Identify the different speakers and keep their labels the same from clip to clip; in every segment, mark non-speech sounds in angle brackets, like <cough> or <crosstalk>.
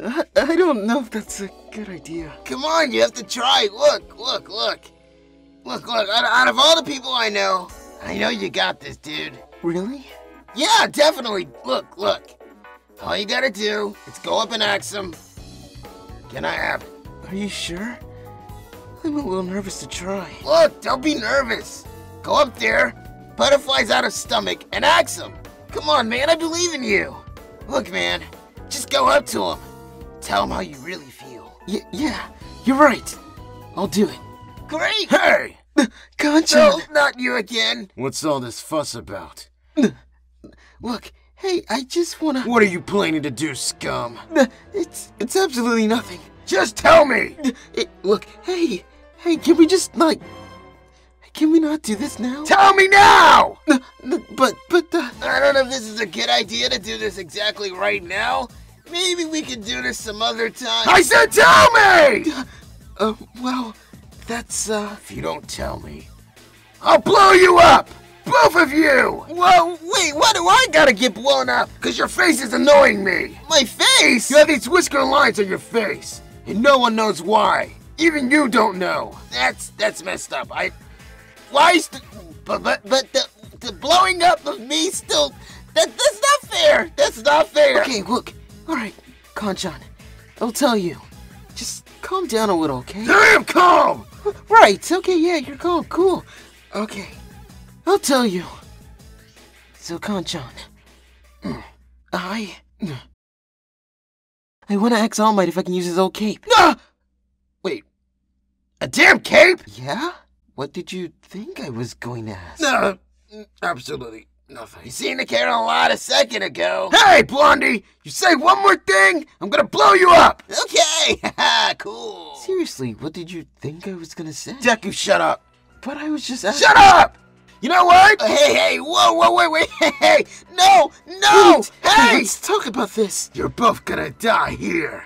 Speaker 1: I, I don't know if that's a good idea.
Speaker 2: Come on, you have to try. Look, look, look. Look, look, out, out of all the people I know, I know you got this, dude.
Speaker 1: Really?
Speaker 2: Yeah, definitely. Look, look. All you gotta do is go up and ask him, Can I have it?
Speaker 1: Are you sure? I'm a little nervous to try.
Speaker 2: Look, don't be nervous. Go up there, butterflies out of stomach, and ask him. Come on, man, I believe in you. Look, man, just go up to him. Tell him how you really feel.
Speaker 1: Y yeah, you're right. I'll do it.
Speaker 2: Great! Hey! <laughs>
Speaker 1: Kacchan!
Speaker 2: No, not you again.
Speaker 3: What's all this fuss about? <laughs>
Speaker 1: Look, hey, I just wanna.
Speaker 3: What are you planning to do, scum? <laughs>
Speaker 1: It's it's absolutely nothing.
Speaker 2: Just tell me!
Speaker 1: It, look, hey, hey, can we just like, can we not do this now?
Speaker 2: Tell me now!
Speaker 1: N- n- but but uh,
Speaker 2: I don't know if this is a good idea to do this exactly right now. Maybe we could do this some other time. I said tell me!
Speaker 1: uh, well, that's uh.
Speaker 2: If you don't tell me, I'll blow you up! Both of you! Whoa, wait, why do I gotta get blown up? Cause your face is annoying me! My face? You have these whisker lines on your face, and no one knows why. Even you don't know. That's that's messed up. I why is the, but but but the the blowing up of me still that that's not fair. That's not fair.
Speaker 1: Okay, look, all right, Kacchan, I'll tell you. Just calm down a little, okay?
Speaker 2: I am calm.
Speaker 1: Right. Okay. Yeah, you're calm. Cool. Okay. I'll tell you. So, Kacchan, I. I want to ask All Might if I can use his old cape.
Speaker 2: Ah! Wait, a damn cape?
Speaker 1: Yeah? What did you think I was going to ask?
Speaker 2: No, absolutely nothing. You seen the cat a lot a second ago. Hey, Blondie! You say one more thing, I'm gonna blow you up! Okay, <laughs> cool.
Speaker 1: Seriously, what did you think I was gonna say?
Speaker 2: Deku, shut up.
Speaker 1: But I was just asking.
Speaker 2: Shut up! You know what? Hey, hey, whoa, whoa, wait, wait, <laughs> hey, hey, no, no,
Speaker 1: Wait,
Speaker 2: hey!
Speaker 1: Let's talk about this.
Speaker 2: You're both gonna die here.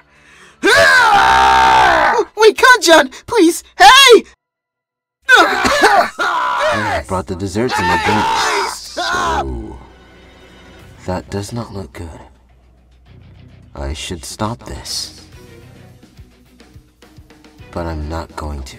Speaker 2: Ah!
Speaker 1: Wait, Kacchan, please. Hey! <laughs>
Speaker 3: I brought the desserts and the drinks. So, that does not look good. I should stop this. But I'm not going to.